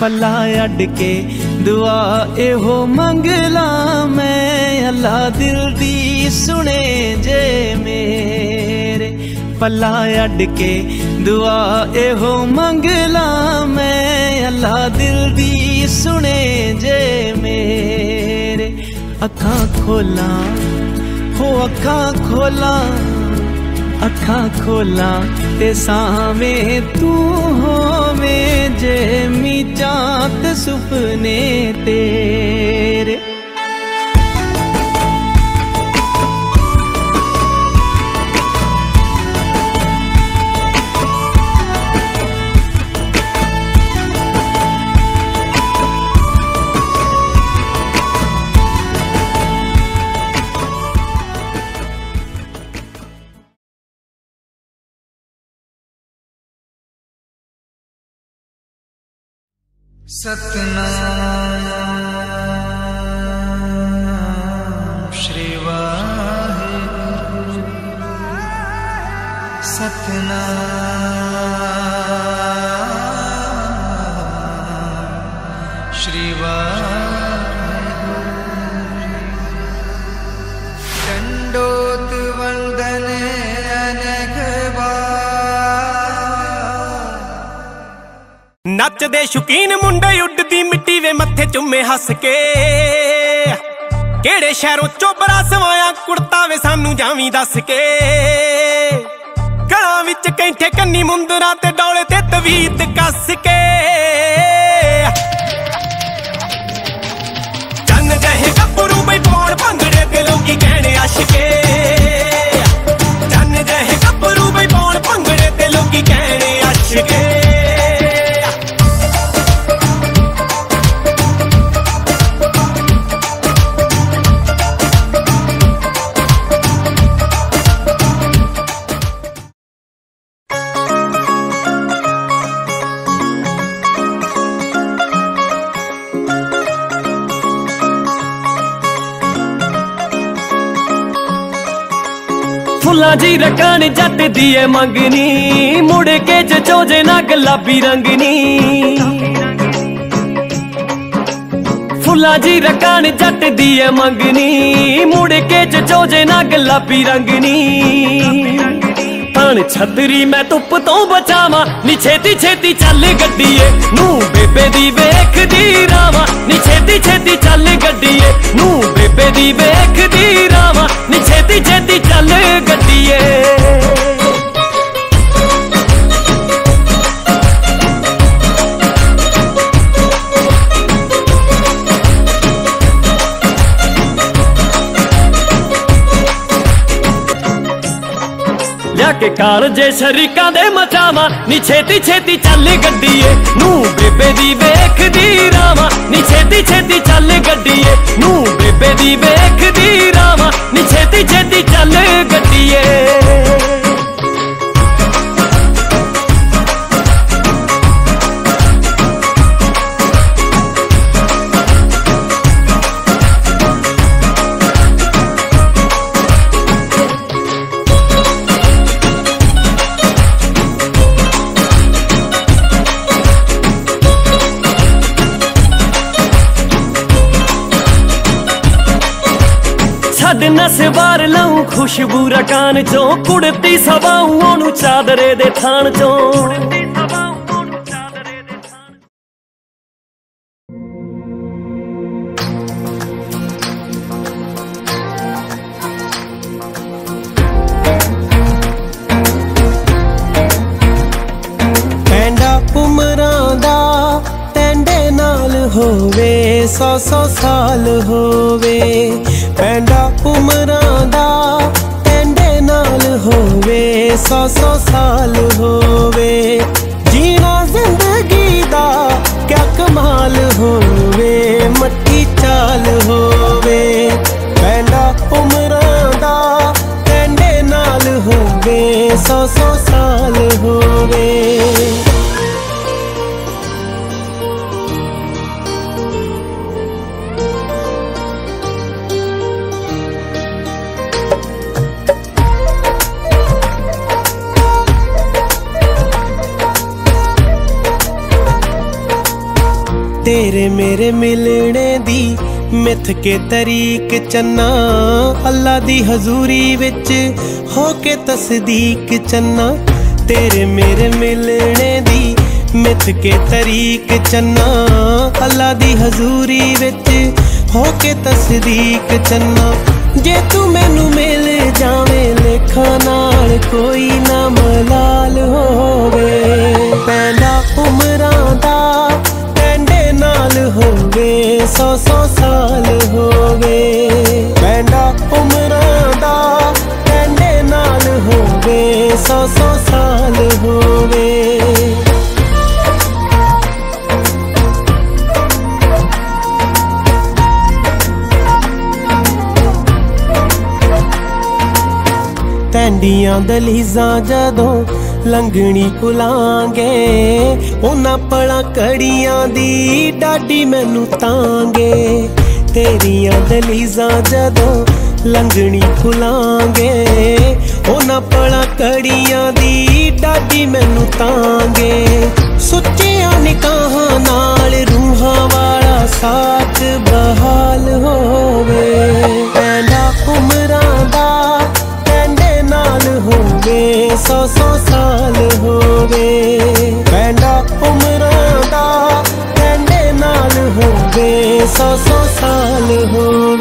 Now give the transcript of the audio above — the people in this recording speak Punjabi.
ਪੱਲਾ ਅੱਡ ਕੇ ਦੁਆ ਇਹੋ ਮੰਗ ਲਾ ਮੈਂ ਅੱਲਾ ਦਿਲ ਦੀ ਸੁਣੇ ਜੇ ਮੇਰੇ ਪੱਲਾ ਅੱਡ ਕੇ ਦੁਆ ਇਹੋ ਮੰਗ ਲਾ ਮੈਂ ਅੱਲਾ ਦਿਲ ਦੀ ਸੁਣੇ ਜੇ ਮੇਰੇ ਅੱਖਾਂ ਖੋਲਾਂ, ਹੋ ਅੱਖਾਂ ਖੋਲਾਂ ਅੱਖਾਂ ਖੋਲਾਂ ਤੇ ਸਾਵੇਂ ਤੂੰ ਹੋਵੇਂ ਜੇ ਮੀਚਾਂ ਸੁਪਨੇ ਤੇ सतनाम श्री वाहिगुरु सतनाम श्री वाहिगुरु दण्डोत् वन्दने ਨੱਚਦੇ ਸ਼ੁਕੀਨ ਮੁੰਡੇ ਉੱਡਦੀ ਮਿੱਟੀ ਵੇ ਮੱਥੇ ਚੁੰਮੇ ਹੱਸ ਕੇ। ਕਿਹੜੇ ਸ਼ਹਿਰੋਂ ਚੋਬਰਾ ਸਵਾਇਆ ਕੁੜਤਾ ਵੇ ਸਾਨੂੰ ਜਾਵੀਂ ਦੱਸ ਕੇ। ਗਲਾਂ ਵਿੱਚ ਕੈਂਠੇ ਕੰਨੀ ਮੁੰਦਰਾ ਤੇ ਡੋਲੇ ਤੇ ਤਵੀਤ ਕੱਸ ਕੇ। ਫੁੱਲਾਂ ਜੀ ਰਕਾਨ ਜੱਟ ਦੀ ਏ ਮੰਗਨੀ ਮੁੜ ਕੇ ਜਚੋਜੇ ਨਾ ਗੁਲਾਬੀ ਰੰਗਨੀ ਫੁੱਲਾਂ ਜੀ ਰਕਾਨ ਜੱਟ ਦੀ ਏ ਮੰਗਨੀ ਮੁੜ ਕੇ ਜਚੋਜੇ ਨਾ ਗੁਲਾਬੀ ਰੰਗਨੀ ਤਣ ਛਤਰੀ ਮੈਂ ਧੁੱਪ ਤੋਂ ਬਚਾਵਾਂ। ਨੀ ਛੇਤੀ ਛੇਤੀ ਚੱਲ ਗੱਡੀਏ। ਨੂੰ ਬੇਬੇ ਦੀ ਵੇਖਦੀ ਰਾਵਾਂ। ਨੀ ਛੇਤੀ ਛੇਤੀ ਚੱਲ ਗੱਡੀਏ। ਨੂੰ ਬੇਬੇ ਦੀ ਵੇਖਦੀ ਰਾਵਾਂ। ਛੇਤੀ ਛੇਤੀ ਚੱਲ ਗੱਡੀਏ। ਲਿਆ ਕੇ ਕਾਲ ਸ਼ਰੀਕਾਂ ਦੇ ਮਚਾਵਾਂ, ਨੀ ਛੇਤੀ ਛੇਤੀ ਚੱਲ ਗੱਡੀਏ। ਨੂੰ ਬੇਬੇ ਦੀ ਵੇਖਦੀ ਰਾਵਾਂ ਛੇਤੀ ਛੇਤੀ ਚੱਲ ਗੱਡੀਏ। ਨੂੰ ਬੇਬੇ ਦੀ ਵੇਖਦੀ ਰਾਵਾਂ। ਨੀ ਛੇਤੀ ਛੇਤੀ ਚੱਲ ਗੱਡੀਏ। ਨਸ ਵਾਰ ਲਾਉ ਖੁਸ਼ਬੂ ਰਕਾਨ ਚੋਂ, ਕੁੜਤੀ ਸਵਾਉ ਉਹਨੂੰ ਚਾਦਰੇ ਦੇ ਥਾਣ ਚੋਂ। ਪੈਂਡਾ ਉਮਰਾਂ ਦਾ ਟੈਂਡੇ ਨਾਲ ਹੋਵੇ, ਸੌ ਸੌ ਸਾਲ ਹੋਵੇ। ਸੌ ਸੌ ਸਾਲ ਹੋਵੇ। ਤੇਰੇ ਮੇਰੇ ਮਿਲਣੇ ਦੀ ਮਿੱਥ ਕੇ ਤਰੀਕ ਚੰਨਾ, ਅੱਲਾ ਦੀ ਹਜ਼ੂਰੀ ਵਿੱਚ ਹੋ ਕੇ ਤਸਦੀਕ ਚੰਨਾ। ਤੇਰੇ ਮੇਰੇ ਮਿਲਣੇ ਦੀ ਮਿੱਥ ਕੇ ਤਰੀਕ ਚੰਨਾ, ਅੱਲਾ ਦੀ ਹਜ਼ੂਰੀ ਵਿੱਚ ਹੋ ਕੇ ਤਸਦੀਕ ਚੰਨਾ। ਜੇ ਤੂੰ ਮੈਨੂੰ ਮਿਲ ਜਾਵੇਂ, ਲੇਖਾਂ ਨਾਲ ਕੋਈ ਨਾ ਮਲਾਲ ਹੋਵੇ। ਪੈਂਦਾ ਟੈਂਡੀਆਂ ਦਲੀਜ਼ਾਂ ਜਦੋਂ ਲੰਘਣੀ ਭੁਲਾਂਗੇ, ਉਹਨਾਂ ਪਲਾਂ ਕੜੀਆਂ ਦੀ ਡਾਡੀ ਮੈਨੂੰ ਤਾਂਗੇ। ਤੇਰੀਆਂ ਦਲੀਜ਼ਾਂ ਜਦੋਂ ਲੰਘਣੀ ਭੁਲਾਂਗੇ, ਉਹਨਾਂ ਪਲਾਂ ਕੜੀਆਂ ਦੀ ਡਾਡੀ ਮੈਨੂੰ ਤਾਂਗੇ। ਸੁੱਚਿਆਂ ਨਿਕਾਹਾਂ ਨਾਲ ਰੂਹਾਂ हो